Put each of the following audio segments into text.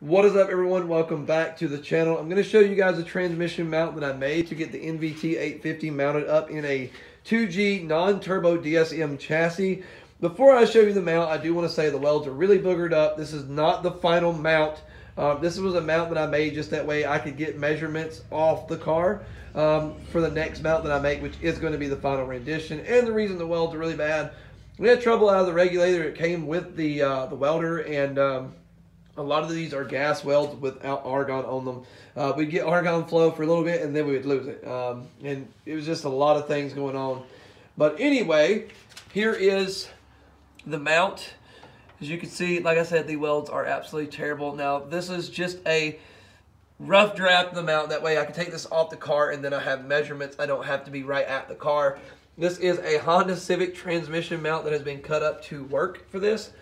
What is up everyone? Welcome back to the channel. I'm going to show you guys a transmission mount that I made to get the NVT 850 mounted up in a 2G non-turbo DSM chassis. Before I show you the mount, I do want to say the welds are really boogered up. This is not the final mount. Um, this was a mount that I made just that way I could get measurements off the car um, for the next mount that I make, which is going to be the final rendition. And the reason the welds are really bad, we had trouble out of the regulator. It came with the uh, the welder and um, a lot of these are gas welds without argon on them. Uh, we'd get argon flow for a little bit and then we would lose it. Um, and it was just a lot of things going on. But anyway, here is the mount. As you can see, like I said, the welds are absolutely terrible. Now, this is just a rough draft of the mount. That way I can take this off the car and then I have measurements. I don't have to be right at the car. This is a Honda Civic transmission mount that has been cut up to work for this.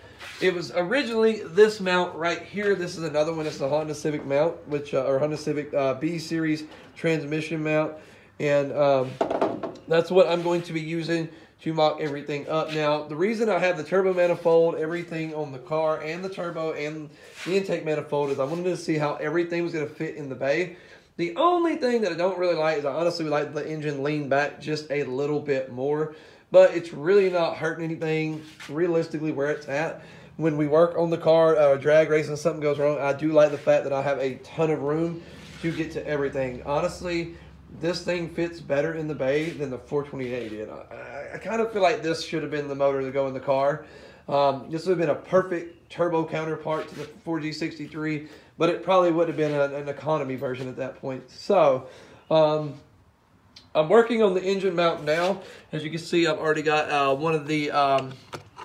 It was originally this mount right here. This is another one. It's the Honda Civic mount, which uh, or Honda Civic uh, B series transmission mount, and um, that's what I'm going to be using to mock everything up. Now, the reason I have the turbo manifold, everything on the car, and the turbo and the intake manifold is I wanted to see how everything was going to fit in the bay. The only thing that I don't really like is I honestly like the engine lean back just a little bit more but it's really not hurting anything realistically where it's at. When we work on the car, uh, drag racing, something goes wrong, I do like the fact that I have a ton of room to get to everything. Honestly, this thing fits better in the bay than the 420A did. I, I kind of feel like this should have been the motor to go in the car. Um, this would have been a perfect turbo counterpart to the 4G63, but it probably would have been a, an economy version at that point. So, um, I'm working on the engine mount now. As you can see, I've already got uh, one of the, um,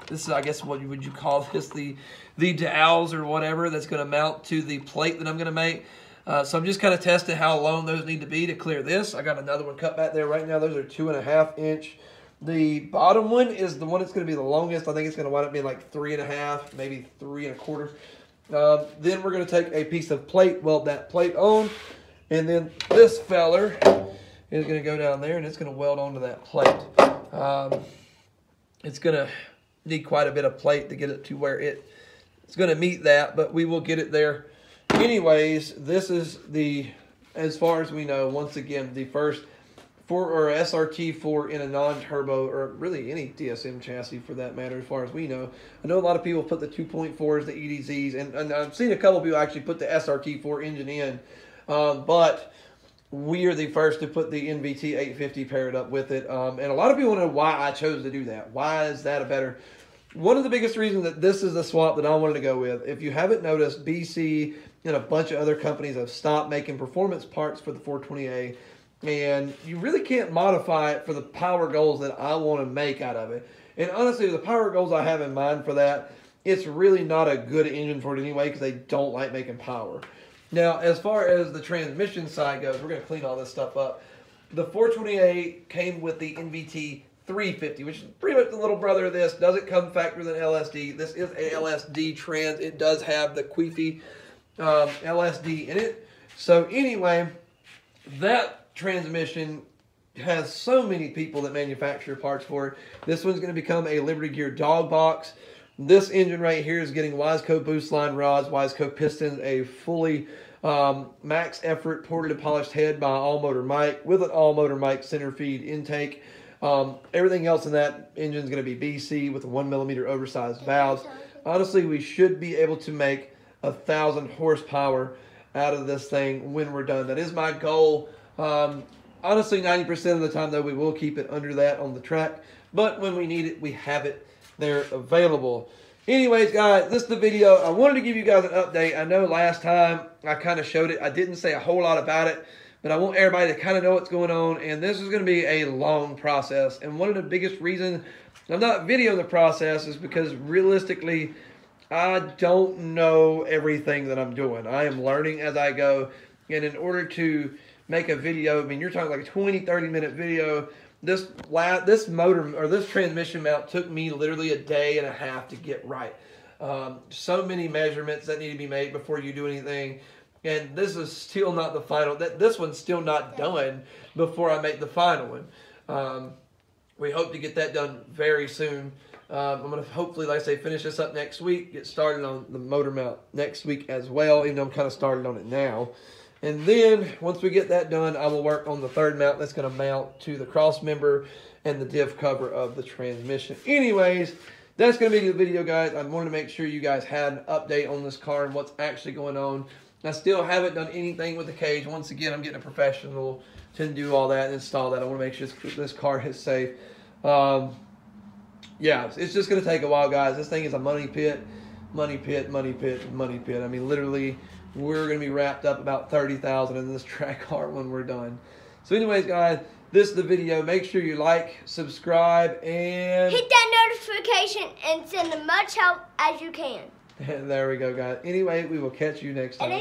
this is, I guess, what would you call this, the, the dowels or whatever that's going to mount to the plate that I'm going to make. Uh, so I'm just kind of testing how long those need to be to clear this. I got another one cut back there right now. Those are two and a half inch. The bottom one is the one that's going to be the longest. I think it's going to wind up being like three and a half, maybe three and a quarter. Um, then we're going to take a piece of plate, weld that plate on, and then this feller is going to go down there and it's going to weld onto that plate. Um, it's going to need quite a bit of plate to get it to where it it's going to meet that, but we will get it there. Anyways, this is the, as far as we know, once again, the first four or SRT4 in a non-turbo or really any DSM chassis for that matter, as far as we know. I know a lot of people put the 2.4s, the EDZs, and, and I've seen a couple people actually put the SRT4 engine in, um, but we are the first to put the NVT 850 paired up with it. Um, and a lot of people know why I chose to do that. Why is that a better? One of the biggest reasons that this is the swap that I wanted to go with, if you haven't noticed, BC and a bunch of other companies have stopped making performance parts for the 420A. And you really can't modify it for the power goals that I want to make out of it. And honestly, the power goals I have in mind for that, it's really not a good engine for it anyway because they don't like making power. Now, as far as the transmission side goes, we're going to clean all this stuff up. The 420A came with the NVT 350, which is pretty much the little brother of this. Doesn't come factored with an LSD. This is a LSD trans. It does have the Queefy um, LSD in it. So anyway, that transmission has so many people that manufacture parts for it. This one's going to become a Liberty Gear dog box. This engine right here is getting Wiseco boost line rods, Wiseco pistons, a fully um, max effort ported and polished head by all motor mic with an all motor mic center feed intake. Um, everything else in that engine is going to be BC with a one millimeter oversized valves. Honestly, we should be able to make a thousand horsepower out of this thing when we're done. That is my goal. Um, honestly, 90% of the time, though, we will keep it under that on the track. But when we need it, we have it they're available. Anyways, guys, this is the video. I wanted to give you guys an update. I know last time I kind of showed it. I didn't say a whole lot about it, but I want everybody to kind of know what's going on. And this is going to be a long process. And one of the biggest reasons I'm not videoing the process is because realistically, I don't know everything that I'm doing. I am learning as I go. And in order to make a video, I mean, you're talking like a 20, 30 minute video this this motor or this transmission mount took me literally a day and a half to get right. Um, so many measurements that need to be made before you do anything. And this is still not the final. That This one's still not done before I make the final one. Um, we hope to get that done very soon. Um, I'm gonna hopefully, like I say, finish this up next week. Get started on the motor mount next week as well. Even though I'm kind of started on it now. And then once we get that done, I will work on the third mount that's going to mount to the cross member and the diff cover of the transmission. Anyways, that's going to be the video, guys. I wanted to make sure you guys had an update on this car and what's actually going on. I still haven't done anything with the cage. Once again, I'm getting a professional to do all that and install that. I want to make sure this, this car is safe. Um, yeah, it's just going to take a while, guys. This thing is a money pit, money pit, money pit, money pit. I mean, literally we're going to be wrapped up about 30000 in this track car when we're done. So anyways, guys, this is the video. Make sure you like, subscribe, and... Hit that notification and send as much help as you can. And there we go, guys. Anyway, we will catch you next time.